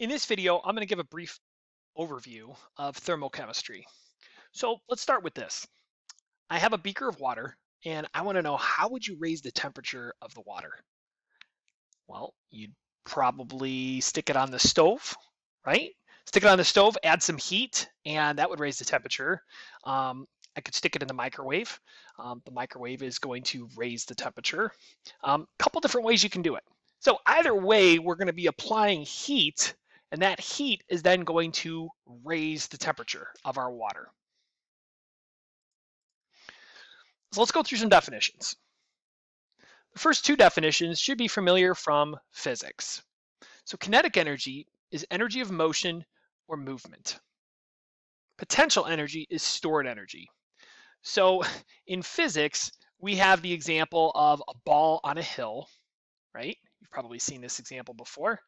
In this video, I'm going to give a brief overview of thermochemistry. So let's start with this. I have a beaker of water and I want to know how would you raise the temperature of the water? Well, you'd probably stick it on the stove, right? Stick it on the stove, add some heat, and that would raise the temperature. Um, I could stick it in the microwave. Um, the microwave is going to raise the temperature. A um, couple different ways you can do it. So either way, we're going to be applying heat, and that heat is then going to raise the temperature of our water. So let's go through some definitions. The first two definitions should be familiar from physics. So kinetic energy is energy of motion or movement. Potential energy is stored energy. So in physics, we have the example of a ball on a hill, right? You've probably seen this example before.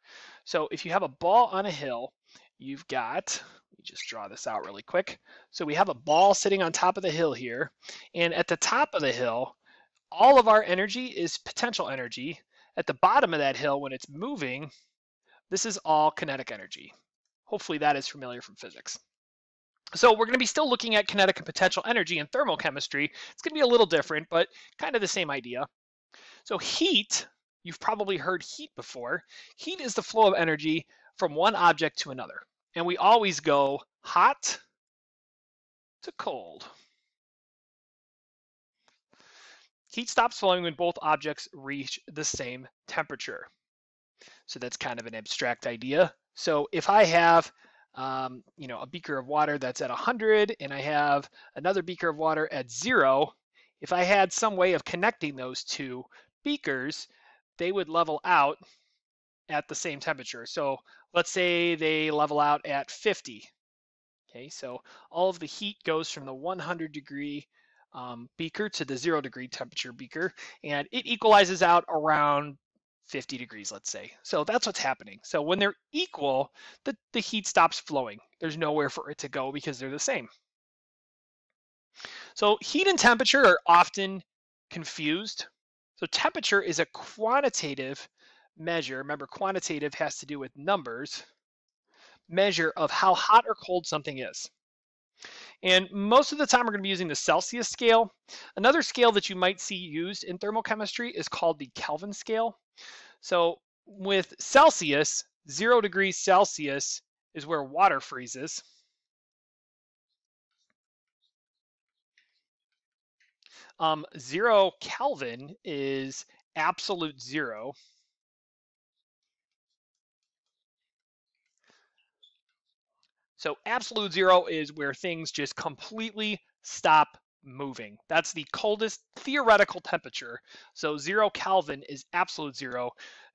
So if you have a ball on a hill, you've got, let me just draw this out really quick. So we have a ball sitting on top of the hill here, and at the top of the hill, all of our energy is potential energy. At the bottom of that hill, when it's moving, this is all kinetic energy. Hopefully that is familiar from physics. So we're going to be still looking at kinetic and potential energy in thermochemistry. It's going to be a little different, but kind of the same idea. So heat You've probably heard heat before. Heat is the flow of energy from one object to another. And we always go hot to cold. Heat stops flowing when both objects reach the same temperature. So that's kind of an abstract idea. So if I have um, you know, a beaker of water that's at 100 and I have another beaker of water at zero, if I had some way of connecting those two beakers, they would level out at the same temperature. So let's say they level out at 50. Okay, so all of the heat goes from the 100 degree um, beaker to the zero degree temperature beaker, and it equalizes out around 50 degrees, let's say. So that's what's happening. So when they're equal, the, the heat stops flowing. There's nowhere for it to go because they're the same. So heat and temperature are often confused. So temperature is a quantitative measure. Remember, quantitative has to do with numbers, measure of how hot or cold something is. And most of the time, we're going to be using the Celsius scale. Another scale that you might see used in thermochemistry is called the Kelvin scale. So with Celsius, zero degrees Celsius is where water freezes. Um, zero Kelvin is absolute zero. So absolute zero is where things just completely stop moving. That's the coldest theoretical temperature. So zero Kelvin is absolute zero.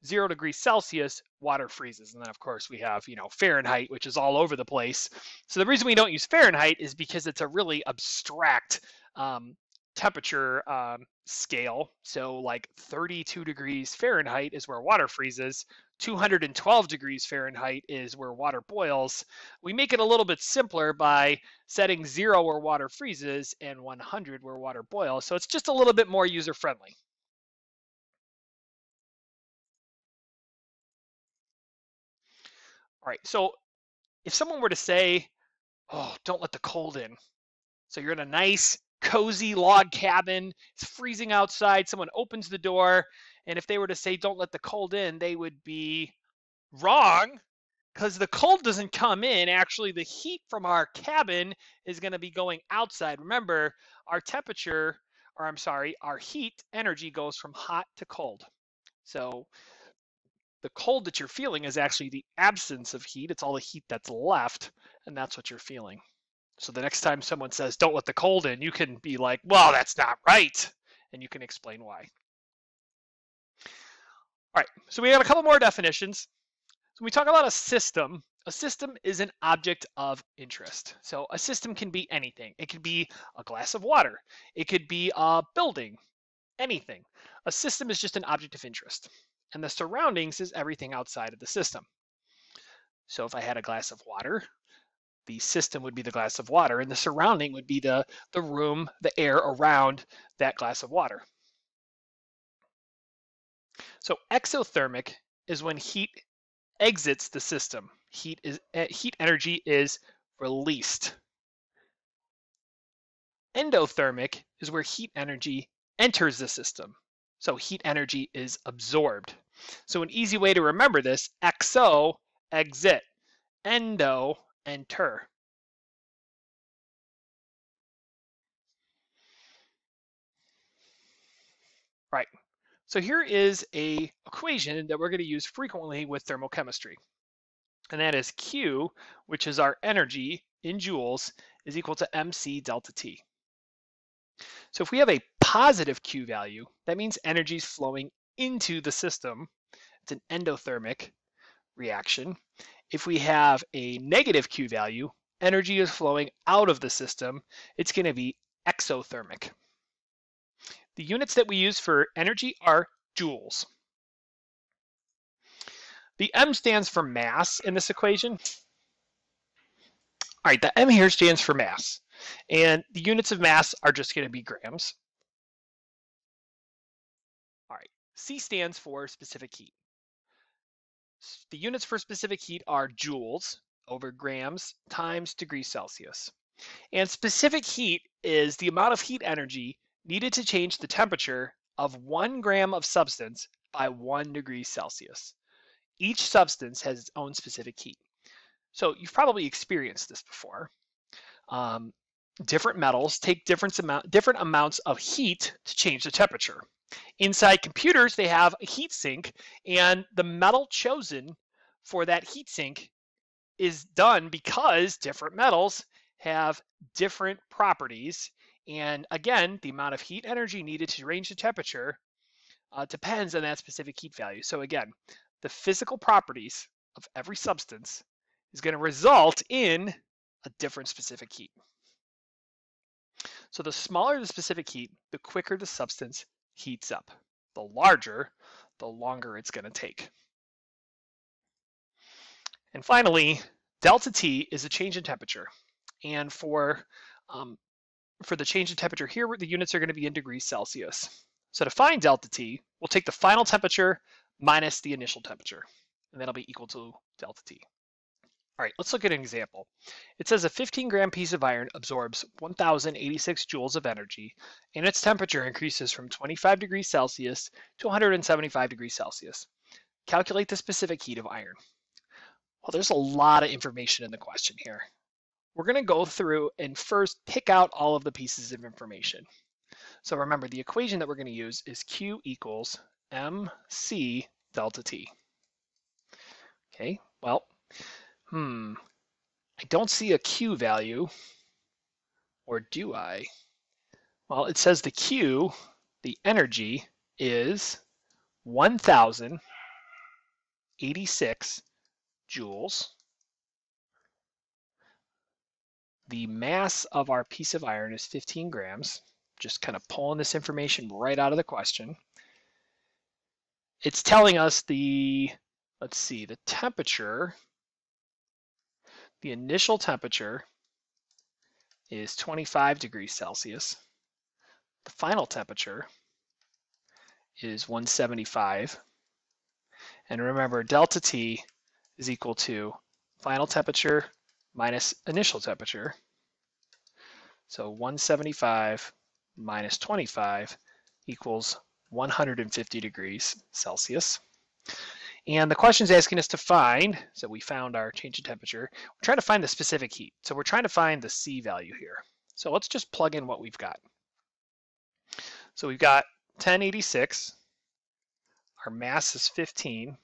Zero degrees Celsius, water freezes. And then of course we have, you know, Fahrenheit, which is all over the place. So the reason we don't use Fahrenheit is because it's a really abstract um, temperature um, scale. So, like 32 degrees Fahrenheit is where water freezes, 212 degrees Fahrenheit is where water boils. We make it a little bit simpler by setting zero where water freezes and 100 where water boils. So, it's just a little bit more user friendly. All right, so if someone were to say, oh, don't let the cold in. So you're in a nice cozy log cabin. It's freezing outside. Someone opens the door. And if they were to say, don't let the cold in, they would be wrong because the cold doesn't come in. Actually, the heat from our cabin is going to be going outside. Remember, our temperature, or I'm sorry, our heat energy goes from hot to cold. So the cold that you're feeling is actually the absence of heat. It's all the heat that's left, and that's what you're feeling. So the next time someone says, don't let the cold in, you can be like, well, that's not right. And you can explain why. All right, so we have a couple more definitions. So we talk about a system. A system is an object of interest. So a system can be anything. It could be a glass of water. It could be a building, anything. A system is just an object of interest. And the surroundings is everything outside of the system. So if I had a glass of water, the system would be the glass of water and the surrounding would be the, the room, the air around that glass of water. So exothermic is when heat exits the system. heat is uh, heat energy is released. Endothermic is where heat energy enters the system. So heat energy is absorbed. So an easy way to remember this, exo, exit, endo, enter. Right. So here is a equation that we're going to use frequently with thermochemistry. And that is Q, which is our energy in joules, is equal to mc delta T. So if we have a positive Q value, that means energy is flowing into the system. It's an endothermic reaction. If we have a negative Q value, energy is flowing out of the system. It's going to be exothermic. The units that we use for energy are joules. The M stands for mass in this equation. All right, the M here stands for mass. And the units of mass are just going to be grams. All right, C stands for specific heat. The units for specific heat are joules over grams times degrees Celsius. And specific heat is the amount of heat energy needed to change the temperature of one gram of substance by one degree Celsius. Each substance has its own specific heat. So you've probably experienced this before. Um, different metals take different, amount, different amounts of heat to change the temperature. Inside computers, they have a heat sink, and the metal chosen for that heat sink is done because different metals have different properties and again, the amount of heat energy needed to range the temperature uh, depends on that specific heat value. So again, the physical properties of every substance is going to result in a different specific heat. So the smaller the specific heat, the quicker the substance heats up. The larger, the longer it's going to take. And finally, delta T is a change in temperature. And for um, for the change in temperature here, the units are going to be in degrees Celsius. So to find delta T, we'll take the final temperature minus the initial temperature, and that'll be equal to delta T. All right, let's look at an example. It says a 15 gram piece of iron absorbs 1086 joules of energy, and its temperature increases from 25 degrees Celsius to 175 degrees Celsius. Calculate the specific heat of iron. Well, there's a lot of information in the question here we're going to go through and first pick out all of the pieces of information. So remember, the equation that we're going to use is Q equals mc delta T. Okay, well, hmm, I don't see a Q value, or do I? Well, it says the Q, the energy, is 1,086 joules the mass of our piece of iron is 15 grams. Just kind of pulling this information right out of the question. It's telling us the, let's see, the temperature, the initial temperature is 25 degrees Celsius. The final temperature is 175. And remember, delta T is equal to final temperature minus initial temperature. So 175 minus 25 equals 150 degrees Celsius. And the question is asking us to find, so we found our change in temperature, we're trying to find the specific heat. So we're trying to find the C value here. So let's just plug in what we've got. So we've got 1086, our mass is 15,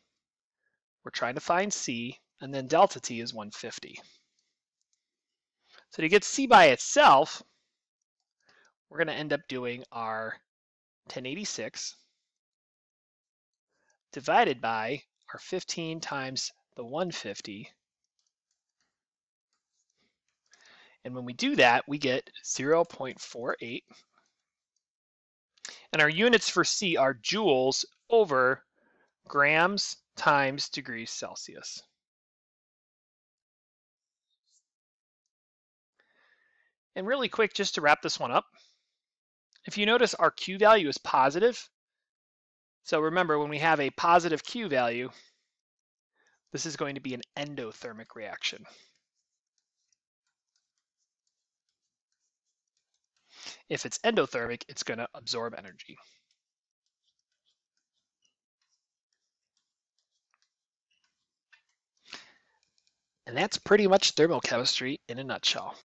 we're trying to find C, and then delta T is 150. So to get C by itself, we're going to end up doing our 1086 divided by our 15 times the 150. And when we do that, we get 0.48. And our units for C are joules over grams times degrees Celsius. And really quick, just to wrap this one up, if you notice our Q value is positive, so remember when we have a positive Q value, This is going to be an endothermic reaction. If it's endothermic, it's going to absorb energy. And that's pretty much thermochemistry in a nutshell.